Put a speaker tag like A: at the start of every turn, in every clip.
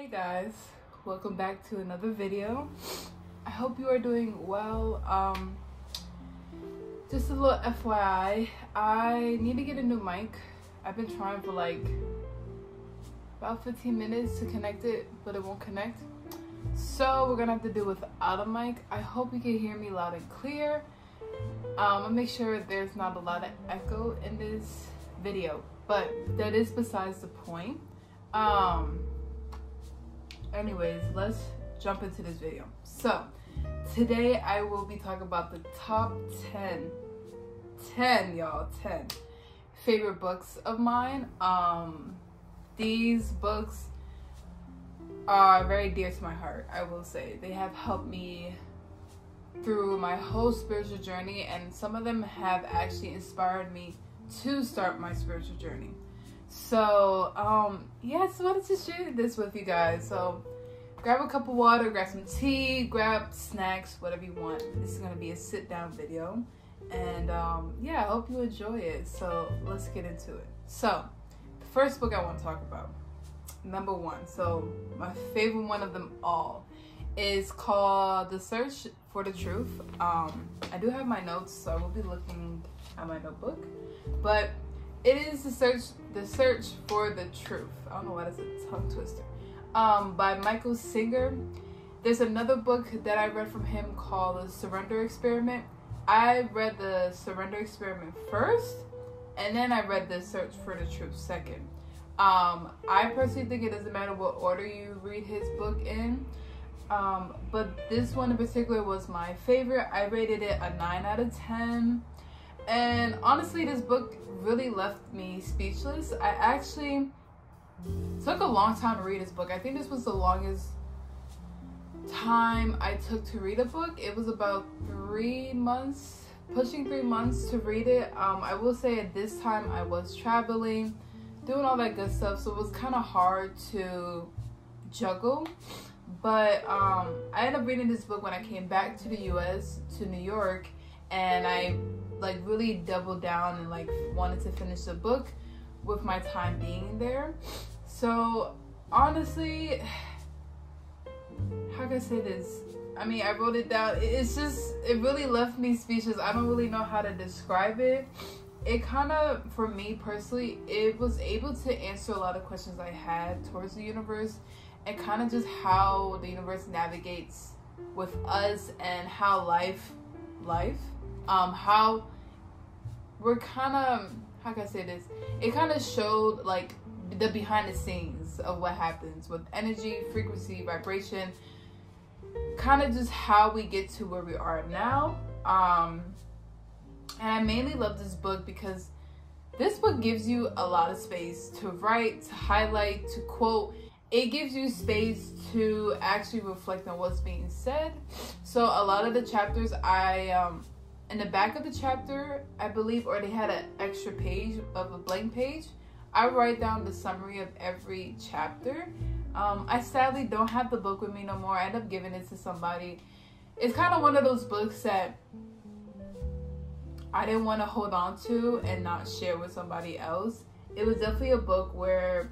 A: Hey guys, welcome back to another video. I hope you are doing well. Um, just a little FYI, I need to get a new mic. I've been trying for like about 15 minutes to connect it, but it won't connect. So we're gonna have to do without a mic. I hope you can hear me loud and clear. Um, I'll make sure there's not a lot of echo in this video, but that is besides the point. Um, anyways, let's jump into this video. So, today I will be talking about the top 10, 10 y'all, 10 favorite books of mine. Um, these books are very dear to my heart, I will say. They have helped me through my whole spiritual journey, and some of them have actually inspired me to start my spiritual journey. So, um, yeah, I wanted to share this with you guys. So, grab a cup of water, grab some tea, grab snacks, whatever you want. This is gonna be a sit down video. And um, yeah, I hope you enjoy it. So, let's get into it. So, the first book I want to talk about, number one. So, my favorite one of them all is called The Search for the Truth. Um, I do have my notes, so I will be looking at my notebook. But it is the search the search for the truth. I don't know why that's a tongue twister. Um, by Michael Singer. There's another book that I read from him called The Surrender Experiment. I read the Surrender Experiment first, and then I read the Search for the Truth second. Um, I personally think it doesn't matter what order you read his book in. Um, but this one in particular was my favorite. I rated it a 9 out of 10. And honestly, this book really left me speechless. I actually took a long time to read this book. I think this was the longest time I took to read a book. It was about three months, pushing three months to read it. Um, I will say at this time I was traveling, doing all that good stuff, so it was kind of hard to juggle. But um, I ended up reading this book when I came back to the U.S. to New York, and I like really doubled down and like wanted to finish the book with my time being there. So honestly, how can I say this? I mean, I wrote it down. It's just, it really left me speechless. I don't really know how to describe it. It kind of, for me personally, it was able to answer a lot of questions I had towards the universe and kind of just how the universe navigates with us and how life, life, um, how we're kind of, how can I say this? It kind of showed like the behind the scenes of what happens with energy, frequency, vibration, kind of just how we get to where we are now. Um, and I mainly love this book because this book gives you a lot of space to write, to highlight, to quote. It gives you space to actually reflect on what's being said. So a lot of the chapters I um in the back of the chapter, I believe, or they had an extra page of a blank page. I write down the summary of every chapter. Um, I sadly don't have the book with me no more. I end up giving it to somebody. It's kind of one of those books that I didn't want to hold on to and not share with somebody else. It was definitely a book where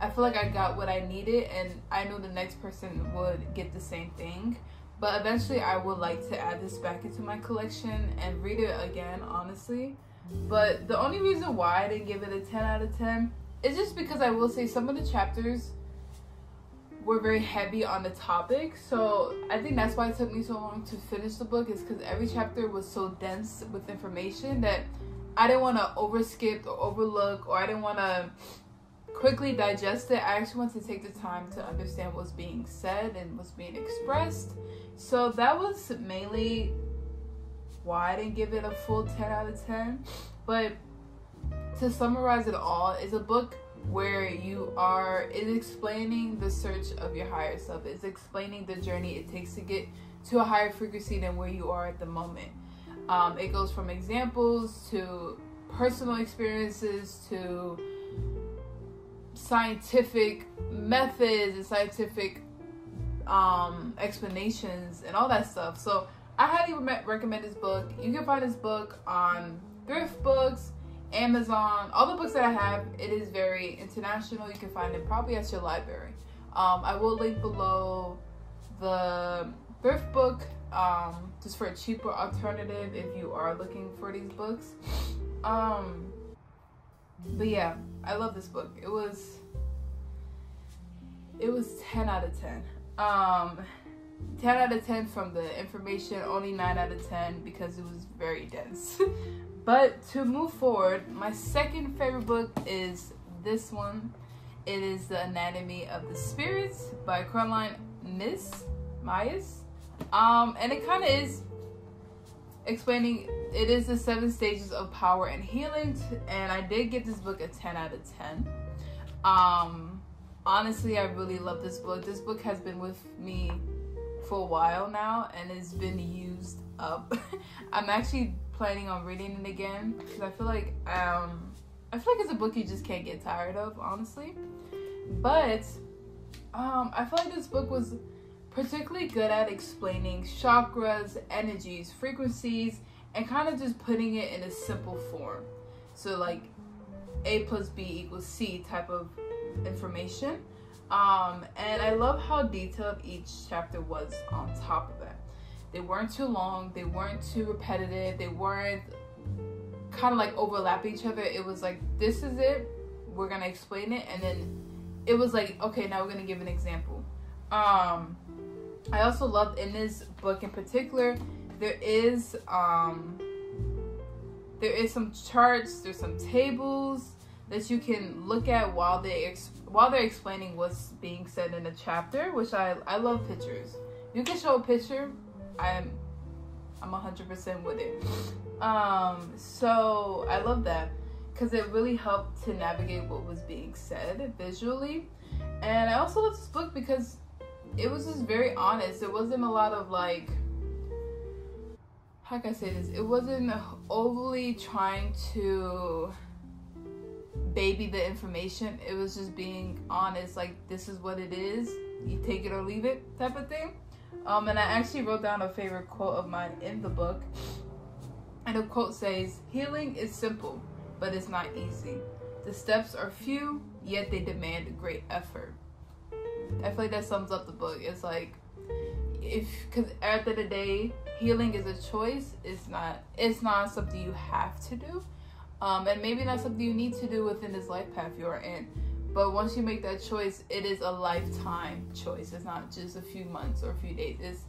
A: I feel like I got what I needed and I knew the next person would get the same thing. But eventually I would like to add this back into my collection and read it again, honestly. But the only reason why I didn't give it a 10 out of 10 is just because I will say some of the chapters were very heavy on the topic. So I think that's why it took me so long to finish the book is because every chapter was so dense with information that I didn't want to overskip or overlook or I didn't want to quickly digest it. I actually want to take the time to understand what's being said and what's being expressed. So that was mainly why I didn't give it a full 10 out of 10. But to summarize it all, it's a book where you are is explaining the search of your higher self. It's explaining the journey it takes to get to a higher frequency than where you are at the moment. Um, it goes from examples to personal experiences to scientific methods and scientific um, explanations and all that stuff. So I highly re- recommend this book. You can find this book on Thriftbooks, Amazon, all the books that I have. It is very international. You can find it probably at your library. Um, I will link below the thrift book um, just for a cheaper alternative if you are looking for these books. Um, but yeah, I love this book. It was it was 10 out of 10. Um, 10 out of 10 from the information, only 9 out of 10 because it was very dense. but to move forward, my second favorite book is this one. It is The Anatomy of the Spirits by Caroline Miss Myers. Um, and it kind of is explaining it is the seven stages of power and healing and i did get this book a 10 out of 10 um honestly i really love this book. This book has been with me for a while now and it's been used up. I'm actually planning on reading it again because i feel like um i feel like it's a book you just can't get tired of honestly. But um i feel like this book was particularly good at explaining chakras energies frequencies and kind of just putting it in a simple form so like a plus b equals c type of information um, and I love how detailed each chapter was on top of that. They weren't too long, they weren't too repetitive, they weren't kind of like overlap each other. It was like, this is it, we're gonna explain it, and then it was like, okay, now we're gonna give an example. Um, I also loved in this book in particular, there is um, there is some charts, there's some tables that you can look at while they ex- while they're explaining what's being said in a chapter, which I I love pictures. You can show a picture, I'm I'm 100% with it. Um, so I love that because it really helped to navigate what was being said visually. And I also love this book because it was just very honest. It wasn't a lot of like how can I say this? It wasn't overly trying to baby the information. It was just being honest, like this is what it is. You take it or leave it type of thing. Um, and I actually wrote down a favorite quote of mine in the book. And the quote says, Healing is simple, but it's not easy. The steps are few, yet they demand great effort. I feel like that sums up the book. It's like, if, because at the end of the day, healing is a choice. It's not, it's not something you have to do um, and maybe not something you need to do within this life path you're in. But once you make that choice, it is a lifetime choice. It's not just a few months or a few days. It's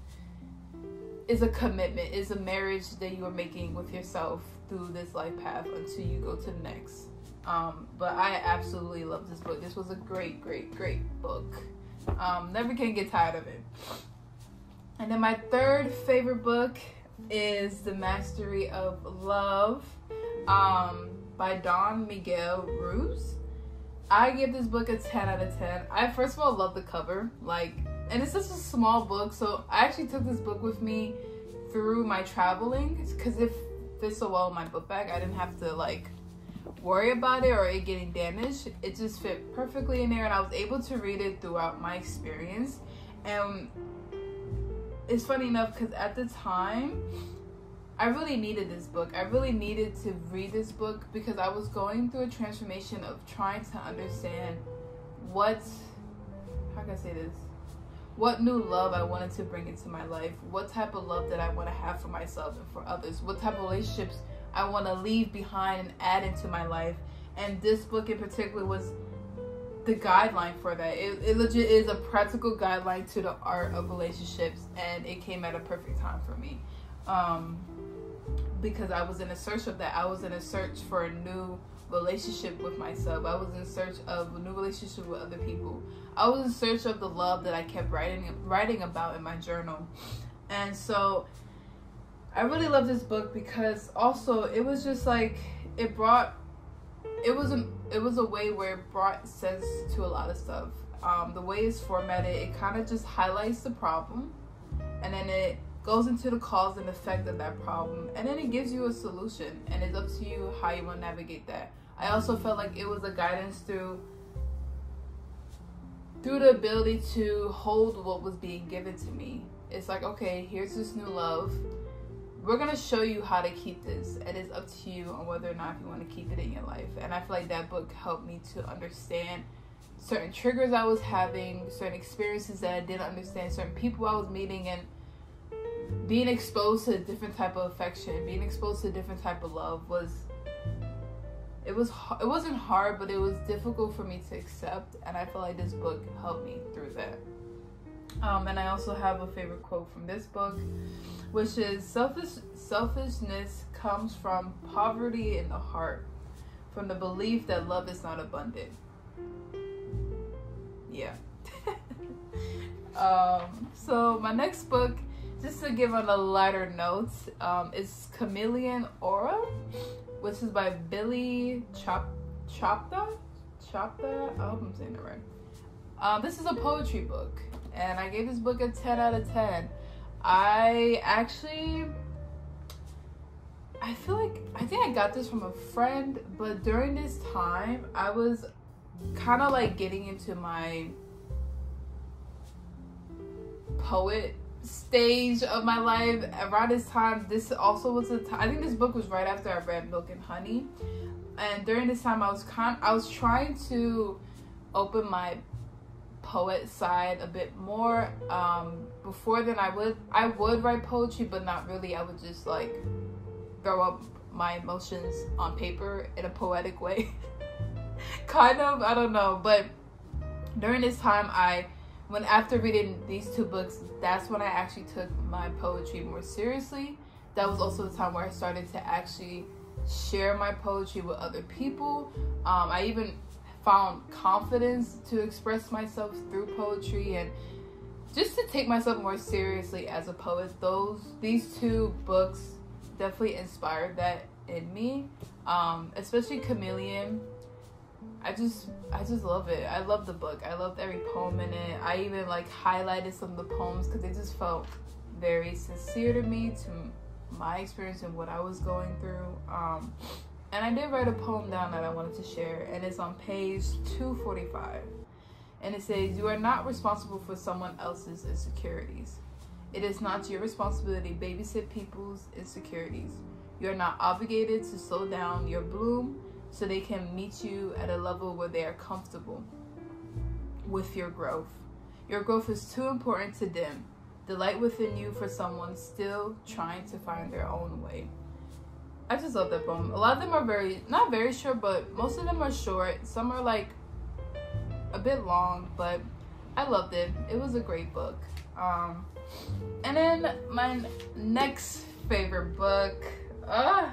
A: is a commitment. It's a marriage that you are making with yourself through this life path until you go to the next. Um, but I absolutely love this book. This was a great, great, great book. Um, never can get tired of it. And then my third favorite book is The Mastery of Love um, by Don Miguel Ruiz. I give this book a 10 out of 10. I first of all love the cover, like, and it's such a small book, so I actually took this book with me through my traveling because it fits so well in my book bag. I didn't have to like worry about it or it getting damaged. It just fit perfectly in there, and I was able to read it throughout my experience. And it's funny enough because at the time I really needed this book. I really needed to read this book because I was going through a transformation of trying to understand what how can I say this? What new love I wanted to bring into my life. What type of love that I want to have for myself and for others. What type of relationships I want to leave behind and add into my life. And this book in particular was the guideline for that. It, it legit is a practical guideline to the art of relationships, and it came at a perfect time for me. Um, because I was in a search of that. I was in a search for a new relationship with myself. I was in search of a new relationship with other people. I was in search of the love that I kept writing writing about in my journal. And so I really love this book because also it was just like it brought it was a it was a way where it brought sense to a lot of stuff. Um, the way it's formatted, it kind of just highlights the problem, and then it goes into the cause and effect of that problem and then it gives you a solution and it's up to you how you want to navigate that. I also felt like it was a guidance through through the ability to hold what was being given to me. It's like okay here's this new love we're gonna show you how to keep this it's up to you on whether or not you want to keep it in your life and i feel like that book helped me to understand certain triggers I was having, certain experiences that I didn't understand, certain people I was meeting, and being exposed to a different type of affection, being exposed to a different type of love was it was it wasn't hard, but it was difficult for me to accept, and I feel like this book helped me through that. Um, and I also have a favorite quote from this book, which is selfish selfishness comes from poverty in the heart, from the belief that love is not abundant. Yeah. um, so my next book, just to give on a lighter note, um, is Chameleon Aura, which is by Billy Chop Chopta. Chopta. I hope I'm saying it right. Um, this is a poetry book, and I gave this book a 10 out of 10. I actually I feel like I think I got this from a friend, but during this time I was kind of like getting into my poet stage of my life around this time this also was a time i think this book was right after i read milk and honey and during this time i was kind i was trying to open my poet side a bit more um before then i would i would write poetry but not really i would just like throw up my emotions on paper in a poetic way kind of i don't know but during this time i when after reading these two books, that's when I actually took my poetry more seriously. That was also the time where I started to actually share my poetry with other people. Um, I even found confidence to express myself through poetry and just to take myself more seriously as a poet. Those these two books definitely inspired that in me, um, especially Chameleon I just I just love it. I love the book. I loved every poem in it. I even like highlighted some of the poems because they just felt very sincere to me, to my experience and what I was going through. Um, and I did write a poem down that I wanted to share, and it's on page 245. And it says, You are not responsible for someone else's insecurities. It is not your responsibility to babysit people's insecurities. You are not obligated to slow down your bloom so they can meet you at a level where they are comfortable with your growth. Your growth is too important to them. The light within you for someone still trying to find their own way. I just love that poem. A lot of them are very, not very short, but most of them are short. Some are like a bit long, but I loved it. It was a great book. Um, and then my next favorite book, uh,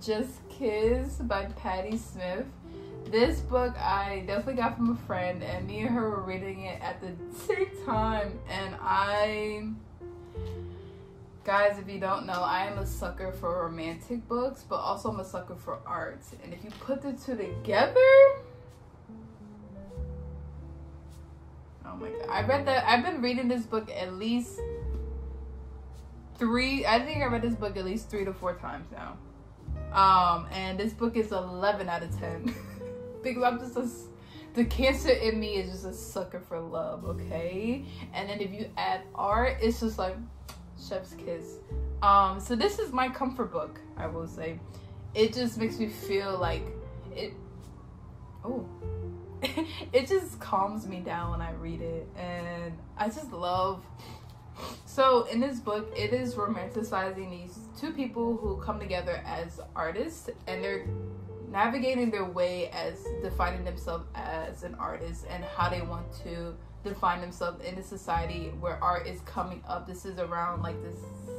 A: Just Kids by Patti Smith. This book I definitely got from a friend, and me and her were reading it at the same time. And I, guys, if you don't know, I am a sucker for romantic books, but also I'm a sucker for art. And if you put the two together, oh my god, I read that. I've been reading this book at least three. I think I read this book at least three to four times now. Um, and this book is 11 out of 10 because I'm just a, the cancer in me is just a sucker for love, okay? And then if you add art, it's just like chef's kiss. Um, so this is my comfort book, I will say. It just makes me feel like it. Oh, it just calms me down when I read it, and I just love so in this book, it is romanticizing these two people who come together as artists and they're navigating their way as defining themselves as an artist and how they want to define themselves in a society where art is coming up. This is around like the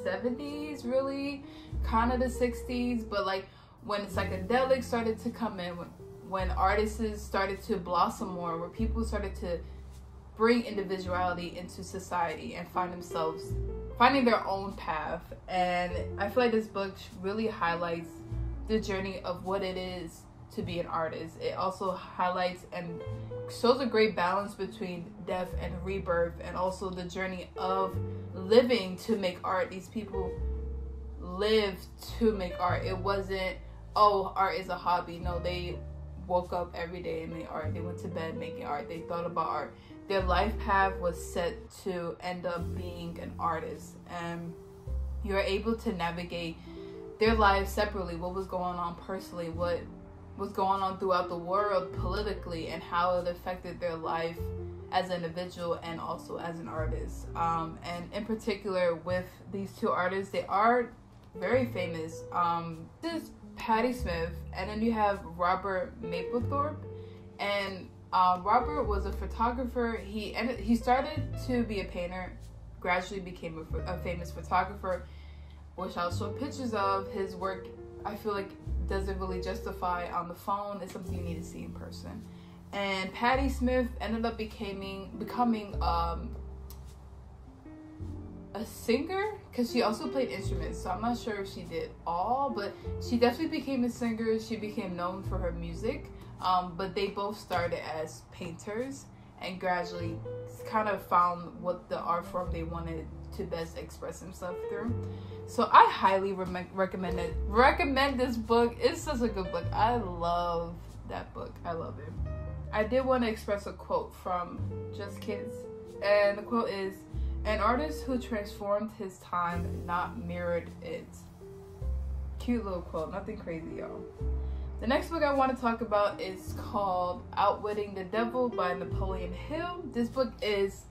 A: 70s, really, kind of the 60s, but like when psychedelics started to come in, when, when artists started to blossom more, where people started to bring individuality into society and find themselves finding their own path. And I feel like this book really highlights the journey of what it is to be an artist. It also highlights and shows a great balance between death and rebirth and also the journey of living to make art. These people live to make art. It wasn't, oh, art is a hobby. No, they woke up every day and made art. They went to bed making art. They thought about art their life path was set to end up being an artist and you're able to navigate their lives separately what was going on personally what was going on throughout the world politically and how it affected their life as an individual and also as an artist. Um, and in particular, with these two artists, they are very famous. Um, this is Patti Smith, and then you have Robert Mapplethorpe. And uh, Robert was a photographer. He ended, he started to be a painter, gradually became a, a famous photographer, which I'll show pictures of. His work, I feel like, doesn't really justify on the phone. It's something you need to see in person and Patti Smith ended up becoming becoming um, a singer because she also played instruments. So I'm not sure if she did all, but she definitely became a singer. She became known for her music. Um, but they both started as painters and gradually kind of found what the art form they wanted to best express himself through. So I highly re- recommend it. Recommend this book. It's such a good book. I love that book. I love it. I did want to express a quote from Just Kids, and the quote is An artist who transformed his time, not mirrored it. Cute little quote, nothing crazy, y'all. The next book I want to talk about is called Outwitting the Devil by Napoleon Hill. This book is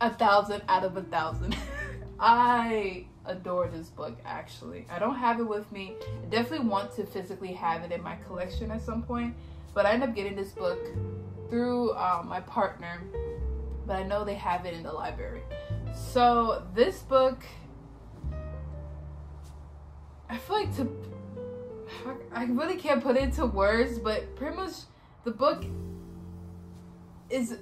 A: a thousand out of a thousand. I adore this book actually. I don't have it with me. I definitely want to physically have it in my collection at some point but I end up getting this book through um, my partner, but I know they have it in the library. So this book, I feel like to, I really can't put it into words, but pretty much the book is,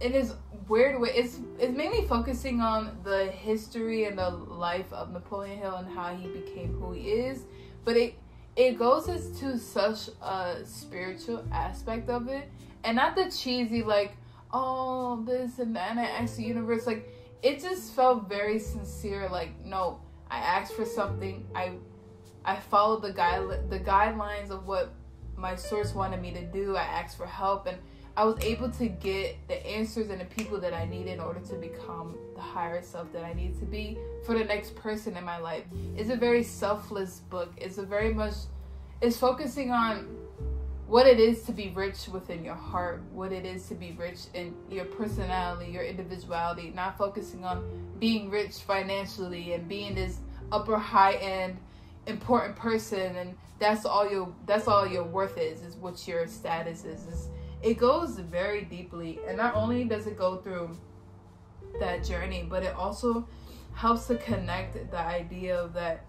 A: it is weird way. It's it's mainly focusing on the history and the life of Napoleon Hill and how he became who he is, but it it goes into such a spiritual aspect of it. And not the cheesy like oh this and that and I asked the universe. Like it just felt very sincere. Like no i asked for something. I i followed the guide the guidelines of what my source wanted me to do. I asked for help. And i was able to get the answers and the people that i needed in order to become the higher self that i need to be for the next person in my life. It's a very selfless book. It's a very much it's focusing on what it is to be rich within your heart, what it is to be rich in your personality, your individuality, not focusing on being rich financially and being this upper high end important person and that's all your that's all your worth is is what your status is is it goes very deeply and not only does it go through that journey but it also helps to connect the idea of that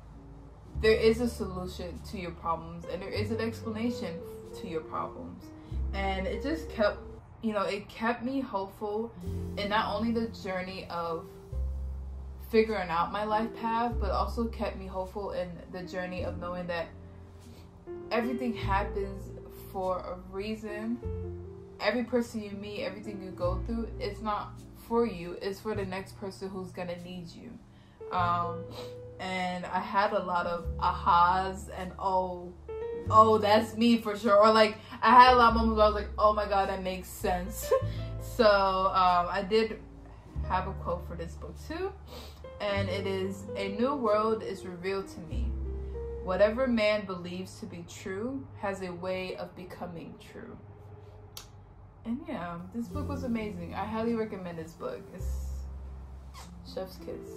A: there is a solution to your problems and there is an explanation to your problems. And it just kept, you know, it kept me hopeful in not only the journey of figuring out my life path, but also kept me hopeful in the journey of knowing that everything happens for a reason. Every person you meet, everything you go through, it's not for you, it's for the next person who's gonna need you. Um, and I had a lot of ahas and oh, oh, that's me for sure. Or like I had a lot of moments where I was like, oh my god, that makes sense. so um, I did have a quote for this book too, and it is: "A new world is revealed to me. Whatever man believes to be true has a way of becoming true." And yeah, this book was amazing. I highly recommend this book. It's Chef's Kiss.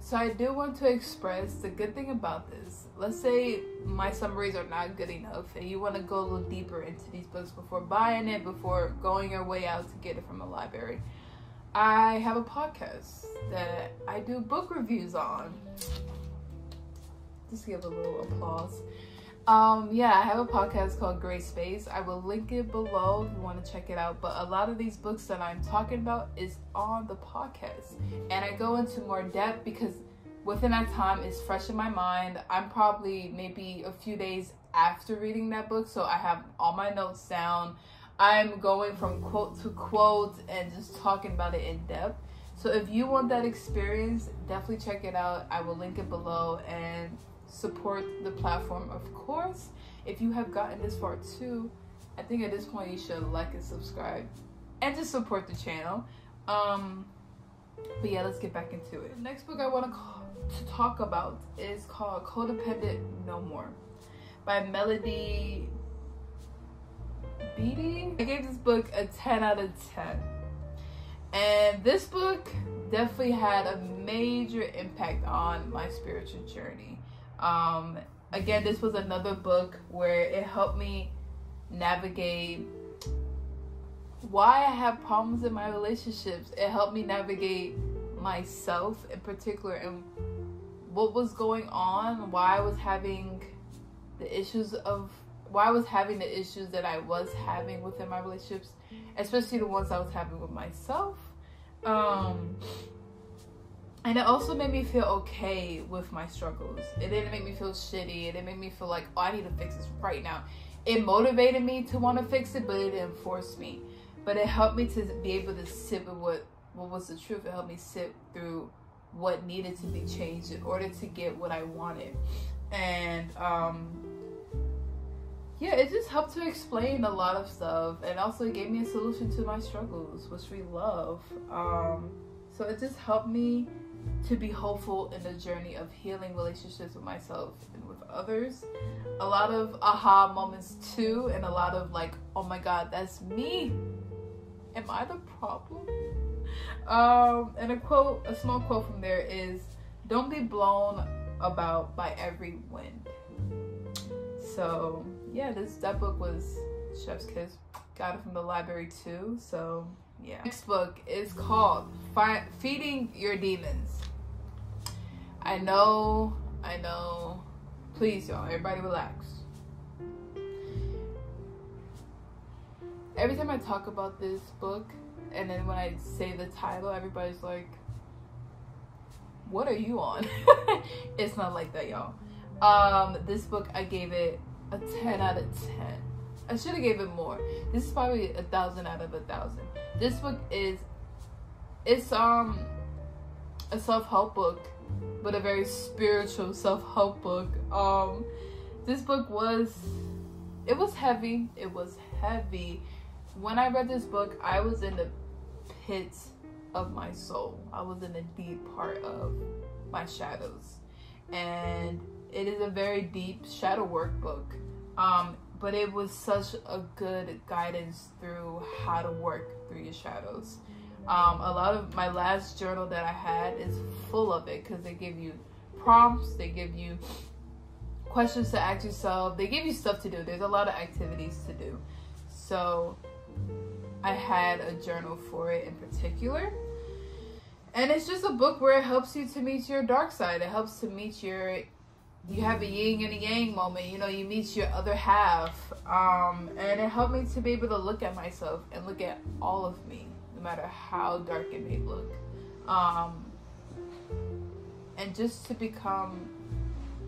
A: So I do want to express the good thing about this. Let's say my summaries are not good enough and you want to go a little deeper into these books before buying it, before going your way out to get it from a library. I have a podcast that I do book reviews on. Just give a little applause. Um, yeah, I have a podcast called Gray Space. I will link it below if you want to check it out. But a lot of these books that I'm talking about is on the podcast. And I go into more depth because within that time it's fresh in my mind. I'm probably maybe a few days after reading that book, so I have all my notes down. I'm going from quote to quote and just talking about it in depth. So if you want that experience, definitely check it out. I will link it below and support the platform, of course. If you have gotten this far too, I think at this point you should like and subscribe and just support the channel. Um, but yeah, let's get back into it. The next book I want to, talk about is called Codependent No More by Melody Beattie. I gave this book a 10 out of 10. And this book definitely had a major impact on my spiritual journey. Um, again, this was another book where it helped me navigate why I have problems in my relationships. It helped me navigate myself in particular and what was going on, why I was having the issues of why I was having the issues that I was having within my relationships, especially the ones I was having with myself. Um, and it also made me feel okay with my struggles. It didn't make me feel shitty. It didn't make me feel like, oh, I need to fix this right now. It motivated me to want to fix it, but it didn't force me. But it helped me to be able to sit with what, what was the truth. It helped me sit through what needed to be changed in order to get what I wanted. And um, yeah, it just helped to explain a lot of stuff and also it gave me a solution to my struggles, which we love. Um, so it just helped me to be hopeful in the journey of healing relationships with myself and with others. A lot of aha moments too, and a lot of like, oh my god, that's me. Am I the problem? Um, and a quote, a small quote from there is, "Don't be blown about by every wind." So yeah, this that book was Chef's Kiss. Got it from the library too. So yeah. Next book is called Fi- Feeding Your Demons. I know, I know. Please, y'all, everybody relax. Every time I talk about this book, and then when I say the title, everybody's like, "What are you on?" it's not like that, y'all. Um, this book I gave it a 10 out of 10. I should have gave it more. This is probably a thousand out of a thousand. This book is it's um a self-help book, but a very spiritual self-help book. Um this book was it was heavy. It was heavy. When I read this book, I was in the pits of my soul. I was in the deep part of my shadows. And it is a very deep shadow work book. Um, but it was such a good guidance through how to work through your shadows. Um, a lot of my last journal that I had is full of it because they give you prompts, they give you questions to ask yourself, they give you stuff to do. There's a lot of activities to do. So I had a journal for it in particular. And it's just a book where it helps you to meet your dark side. It helps to meet your you have a yin and a yang moment. You know, you meet your other half. Um, and it helped me to be able to look at myself and look at all of me, no matter how dark it may look. Um, and just to become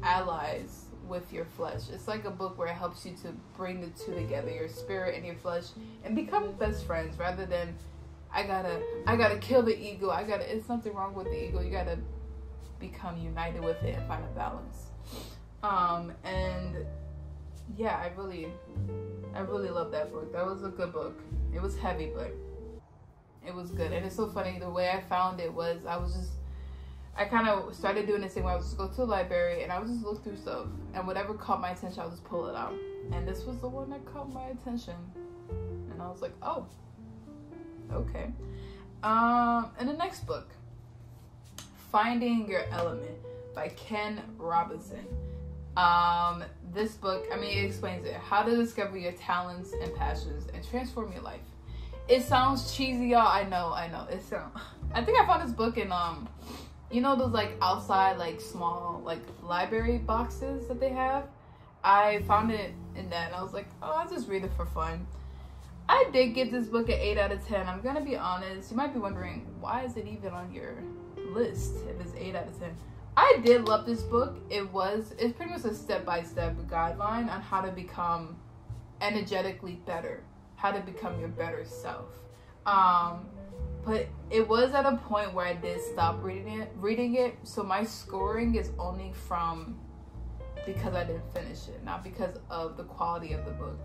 A: allies with your flesh. It's like a book where it helps you to bring the two together, your spirit and your flesh, and become best friends rather than I gotta I gotta kill the ego. I gotta it's nothing wrong with the ego. You gotta become united with it and find a balance. Um, and yeah, I really, I really love that book. That was a good book. It was heavy, but it was good. And it's so funny. The way I found it was I was just, I kind of started doing this thing where I would just go to the library and I would just look through stuff and whatever caught my attention, I would just pull it out. And this was the one that caught my attention. And I was like, oh, okay. Um, and the next book, Finding Your Element by Ken Robinson. Um, this book, I mean, it explains it how to discover your talents and passions and transform your life. It sounds cheesy, y'all. I know, I know. It sounds. I think I found this book in um, you know those like outside like small like library boxes that they have. I found it in that, and I was like, oh, I'll just read it for fun. I did give this book an 8 out of 10. I'm gonna be honest. You might be wondering, why is it even on your list if it's 8 out of 10? I did love this book. It was it's pretty much a step by step guideline on how to become energetically better, how to become your better self. Um, but it was at a point where I did stop reading it. Reading it, so my scoring is only from because I didn't finish it, not because of the quality of the book.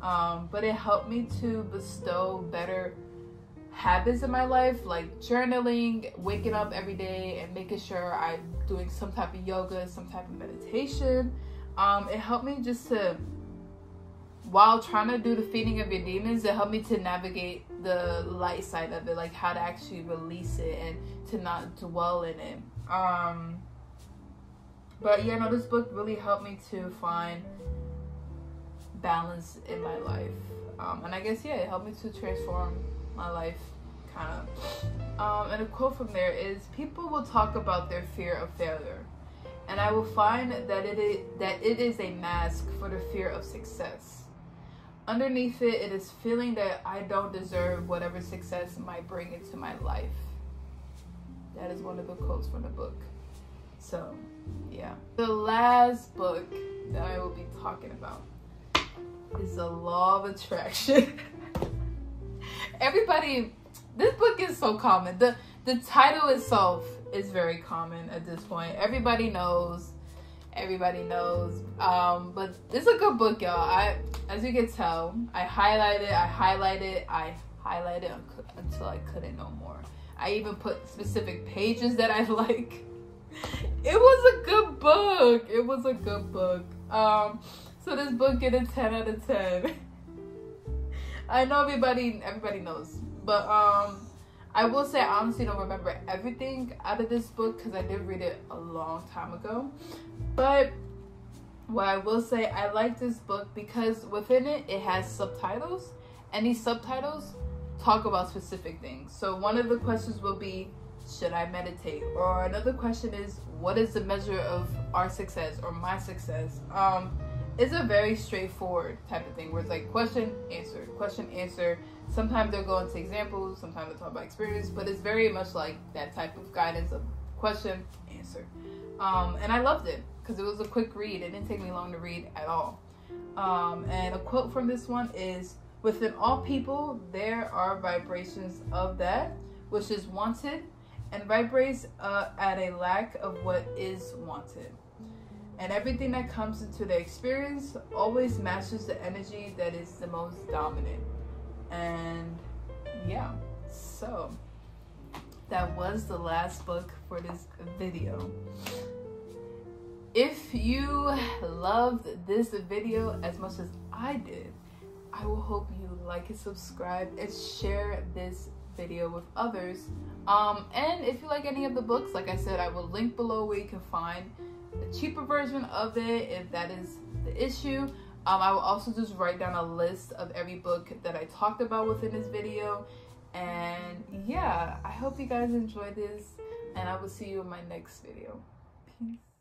A: Um, but it helped me to bestow better habits in my life, like journaling, waking up every day, and making sure I'm doing some type of yoga, some type of meditation. Um, it helped me just to while trying to do the feeding of your demons, it helped me to navigate the light side of it, like how to actually release it and to not dwell in it. Um, but yeah, no, this book really helped me to find balance in my life. Um, and I guess yeah, it helped me to transform my life, kind of. Um, and a quote from there is: "People will talk about their fear of failure, and I will find that it is that it is a mask for the fear of success." Underneath it, it is feeling that I don't deserve whatever success might bring into my life. That is one of the quotes from the book. So, yeah. The last book that I will be talking about is The Law of Attraction. Everybody, this book is so common. The the title itself is very common at this point. Everybody knows everybody knows. Um, but it's a good book, y'all. I, as you can tell, I highlighted, I highlighted, I highlighted until I couldn't no more. I even put specific pages that I like. It was a good book. It was a good book. Um, so this book get a 10 out of 10. I know everybody everybody knows, but um I will say I honestly don't remember everything out of this book because I did read it a long time ago. But what I will say, I like this book because within it, it has subtitles, and these subtitles talk about specific things. So one of the questions will be, should I meditate? Or another question is, what is the measure of our success or my success? Um, it's a very straightforward type of thing where it's like question, answer, question, answer. Sometimes they'll go into examples, sometimes they'll talk about experience, but it's very much like that type of guidance of question, answer. Um, and I loved it because it was a quick read. It didn't take me long to read at all. Um, and a quote from this one is Within all people, there are vibrations of that which is wanted and vibrates uh, at a lack of what is wanted. And everything that comes into the experience always matches the energy that is the most dominant. And yeah, so that was the last book for this video if you loved this video as much as I did, I will hope you like and subscribe and share this video with others. Um, and if you like any of the books, like I said, I will link below where you can find the cheaper version of it if that is the issue. Um, I will also just write down a list of every book that I talked about within this video. And yeah, I hope you guys enjoyed this and I will see you in my next video. Peace.